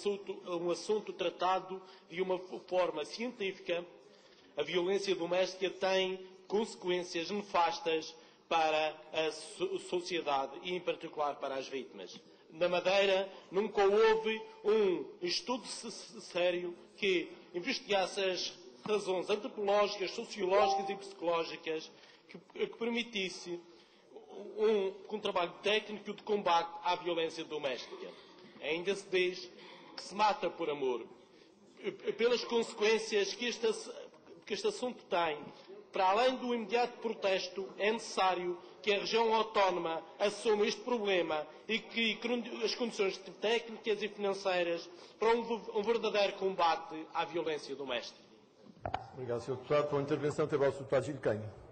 assunto, um assunto tratado de uma forma científica, a violência doméstica tem consequências nefastas para a sociedade e, em particular, para as vítimas. Na Madeira nunca houve um estudo sério que investigasse as razões antropológicas, sociológicas e psicológicas que, que permitisse um, um trabalho técnico de combate à violência doméstica. Ainda se diz que se mata por amor. Pelas consequências que este, que este assunto tem para além do imediato protesto, é necessário que a região autónoma assuma este problema e que as condições técnicas e financeiras para um, verdadeiro combate à violência doméstica. Obrigado, Sr. Deputado. Com a intervenção, teve o Deputado Gil Canho.